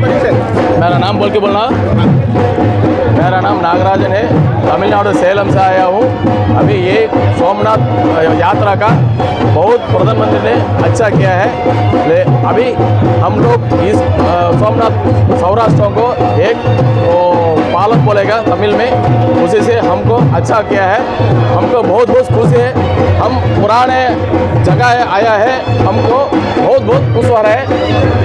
परिचय मेरा नाम बोल के बोलना मेरा नाम नागराजन है। तमिलनाडु सेलम से आया हूँ। अभी ये सोमनाथ यात्रा का बहुत प्रधानमंत्री ने अच्छा किया है। ले, अभी हम लोग इस सोमनाथ सौराष्ट्र को एक पालक बोलेगा तमिल में। उसी से हमको अच्छा किया है। हमको बहुत बहुत खुशी है। हम पुराने जगह आया है। हमको बहुत बहुत खुश हो रहा है।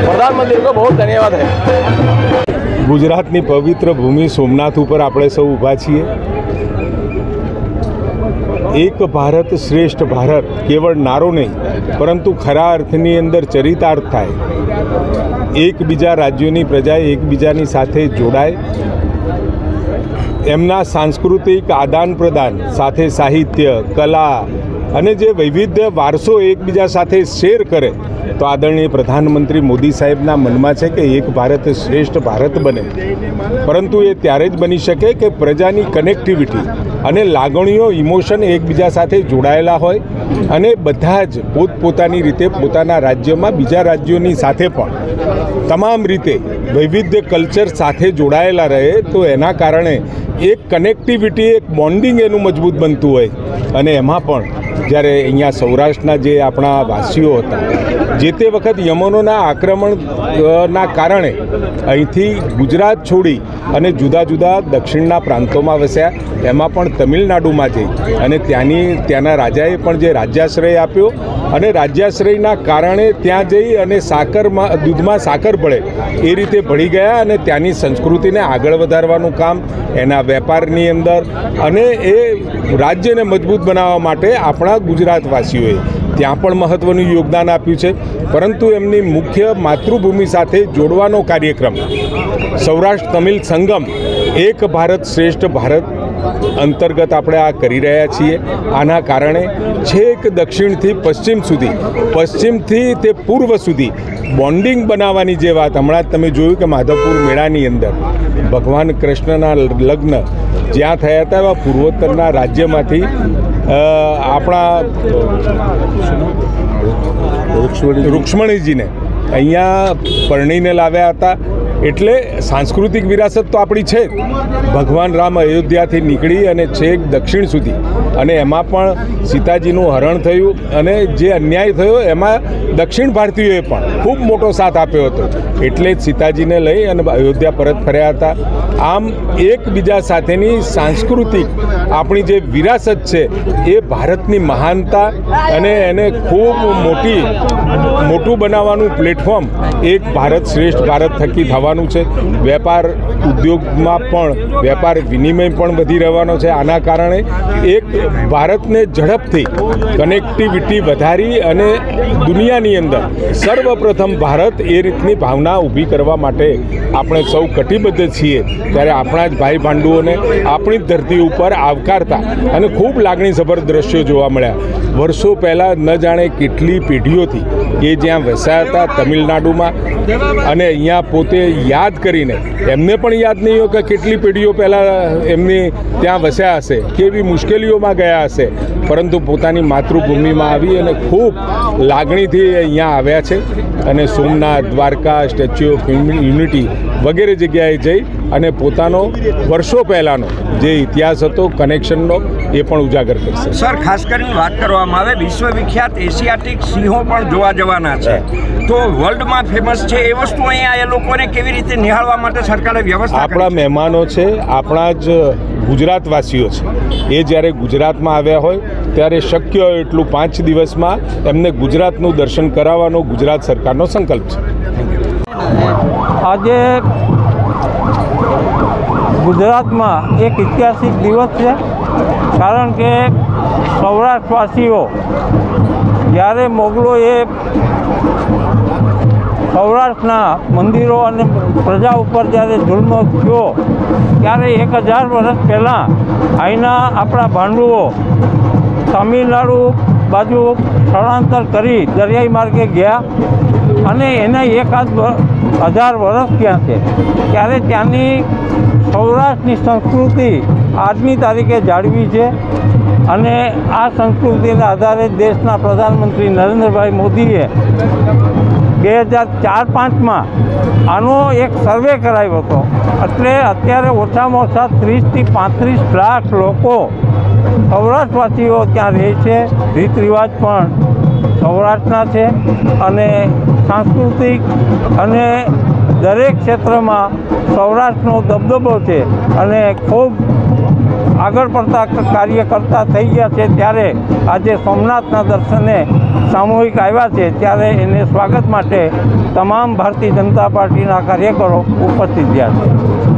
प्रधानमंत्री को बहुत धन्यवाद है। ગુજરાતની પવિત્ર ભૂમિ સોમનાથ ઉપર આપણે સૌ ઊભા છીએ. એક ભારત શ્રેષ્ઠ ભારત કેવળ નારો નહીં, પરંતુ ખરા અર્થની અંદર ચરિતાર્થ થાય. એકબીજા રાજ્યોની પ્રજા એકબીજાની સાથે જોડાય. એમના સાંસ્કૃતિક આદાન પ્રદાન, સાથે સાહિત્ય, કલા અને જે વૈવિધ્ય વારસો એકબીજા સાથે શેર કરે તો આદરણીય પ્રધાનમંત્રી મોદી સાહેબના મનમાં છે કે એક ભારત શ્રેષ્ઠ ભારત બને. પરંતુ એ ત્યારે જ બની શકે કે પ્રજાની કનેક્ટિવિટી અને લાગણીઓ ઇમોશન એકબીજા સાથે જોડાયેલા હોય અને બધા જ પોતપોતાની રીતે પોતાના રાજ્યમાં બીજા રાજ્યોની સાથે પણ તમામ રીતે વૈવિધ્ય કલ્ચર સાથે જોડાયેલા રહે, તો એના કારણે એક કનેક્ટિવિટી એક બોન્ડિંગ એનું મજબૂત બનતું હોય. અને એમાં પણ જ્યારે અહીંયા સૌરાષ્ટ્રના જે આપણા વાસીઓ હતા જે તે વખત યમનોના આક્રમણના કારણે અહીંથી ગુજરાત છોડી અને જુદા જુદા દક્ષિણના પ્રાંતોમાં વસ્યા. એમાં પણ તમિલનાડુમાં જઈ અને ત્યાંની, ત્યાંના રાજાએ પણ જે રાજ્યાશ્રય આપ્યો અને રાજ્યાશ્રયના કારણે ત્યાં જઈ અને સાકરમાં, દૂધમાં સાકર ભળે એ રીતે ભળી ગયા અને ત્યાંની સંસ્કૃતિને આગળ વધારવાનું કામ એના વેપારની અંદર અને એ રાજ્યને મજબૂત બનાવવા માટે આપણા ગુજરાતવાસીઓએ ત્યાં પણ મહત્ત્વનું યોગદાન આપ્યું છે. પરંતુ એમની મુખ્ય માતૃભૂમિ સાથે જોડવાનો કાર્યક્રમ સૌરાષ્ટ્ર તમિલ સંગમ, એક ભારત શ્રેષ્ઠ ભારત અંતર્ગત આપણે આ કરી રહ્યા છીએ. આના કારણે છેક દક્ષિણથી પશ્ચિમ સુધી પશ્ચિમથી તે પૂર્વ સુધી બોન્ડિંગ બનાવવાની જે વાત હમણાં જ તમે જોયું કે માધવપુર મેળાની અંદર ભગવાન કૃષ્ણના લગ્ન જ્યાં થયા હતા એવા પૂર્વોત્તરના રાજ્યમાંથી આપણા રૂક્ષ્મણીજીને અહીંયા પરણીને લાવ્યા હતા. એટલે સાંસ્કૃતિક વિરાસત તો આપણી છે. ભગવાન રામ અયોધ્યાથી નીકળી અને છેક દક્ષિણ સુધી. અને એમાં પણ સીતાજીનું હરણ થયું અને જે અન્યાય થયો એમાં દક્ષિણ ભારતીયોએ પણ ખૂબ મોટો સાથ આપ્યો હતો. એટલે જ સીતાજીને લઈ અને અયોધ્યા પરત ફર્યા હતા. આમ એકબીજા સાથેની સાંસ્કૃતિક આપણી જે વિરાસત છે એ ભારતની મહાનતા અને એને ખૂબ મોટી, મોટું બનાવવાનું પ્લેટફોર્મ એક ભારત શ્રેષ્ઠ ભારત થકી થવાનું છે. વેપાર ઉદ્યોગમાં પણ વેપાર વિનિમય પણ વધી રહેવાનો છે. આના કારણે એક ભારતને ઝડપથી કનેક્ટિવિટી વધારી અને દુનિયાની અંદર સર્વપ્રથમ ભારત એ રીતની ભાવના ઊભી કરવા માટે આપણે સૌ કટિબદ્ધ છીએ. ત્યારે આપણા જ ભાઈ ભાંડુઓને આપણી ધરતી ઉપર આવકારતા અને ખૂબ લાગણીસભર દ્રશ્યો જોવા મળ્યા. વર્ષો પહેલાં ન જાણે કેટલી પેઢીઓથી એ જ્યાં વસાયા હતા તમિલનાડુમાં અને અહીંયા પોતે યાદ કરીને, એમને પણ યાદ નહીં હોય કે કેટલી પેઢીઓ પહેલાં એમની ત્યાં વસ્યા હશે, કેવી મુશ્કેલીઓમાં ગયા હશે. પરંતુ પોતાની માતૃભૂમિમાં આવી અને ખૂબ લાગણીથી અહીંયા આવ્યા છે. અને Somnath, Dwarka, Statue of Unity વગેરે જગ્યાએ જઈ અને પોતાનો વર્ષો પહેલાંનો જે ઇતિહાસ હતો કનેક્શનનો એ પણ ઉજાગર કરશે સર ખાસ કરીને વાત કરવામાં આવે વિશ્વવિખ્યાત એશિયાટિક સિંહો પણ જોવા જવાના છે. તો વર્લ્ડમાં ફેમસ છે એ વસ્તુ અહીંયા એ લોકોને કેવી રીતે નિહાળવા માટે સરકારે વ્યવસ્થા આપણા મહેમાનો છે આપણા જ ગુજરાતવાસીઓ છે. એ જ્યારે ગુજરાતમાં આવ્યા હોય ત્યારે શક્ય હોય એટલું પાંચ દિવસમાં એમને ગુજરાતનું દર્શન કરાવવાનો ગુજરાત સરકારનો સંકલ્પ છે. આજે ગુજરાતમાં એક ઐતિહાસિક દિવસ છે, કારણ કે સૌરાષ્ટ્રવાસીઓ જ્યારે મોગલોએ સૌરાષ્ટ્રના મંદિરો અને પ્રજા ઉપર જ્યારે જુલ્મ થયો, ત્યારે એક હજાર વર્ષ પહેલાં અહીંના આપણા ભાંડુઓ તમિલનાડુ બાજુ સ્થળાંતર કરી દરિયાઈ માર્ગે ગયા અને એના એકાદ હજાર વર્ષ ત્યાં છે. ત્યારે ત્યાંની સૌરાષ્ટ્રની સંસ્કૃતિ આજની તારીખે જાળવી છે અને આ સંસ્કૃતિના આધારે દેશના પ્રધાનમંત્રી નરેન્દ્રભાઈ મોદીએ બે હજાર ચાર પાંચમાં આનો એક સર્વે કરાયો હતો. એટલે અત્યારે ઓછામાં ઓછા ત્રીસથી પાંત્રીસ લાખ લોકો સૌરાષ્ટ્રવાસીઓ ત્યાં રહે છે રીત રિવાજ પણ સૌરાષ્ટ્રના છે અને સાંસ્કૃતિક અને દરેક ક્ષેત્રમાં સૌરાષ્ટ્રનો દબદબો છે અને ખૂબ આગળ પડતા કાર્ય કરતા થઈ ગયા છે. ત્યારે આજે સોમનાથના દર્શને સામૂહિક આવ્યા છે. ત્યારે એને સ્વાગત માટે તમામ ભારતીય જનતા પાર્ટીના કાર્યકરો ઉપસ્થિત રહ્યા છે.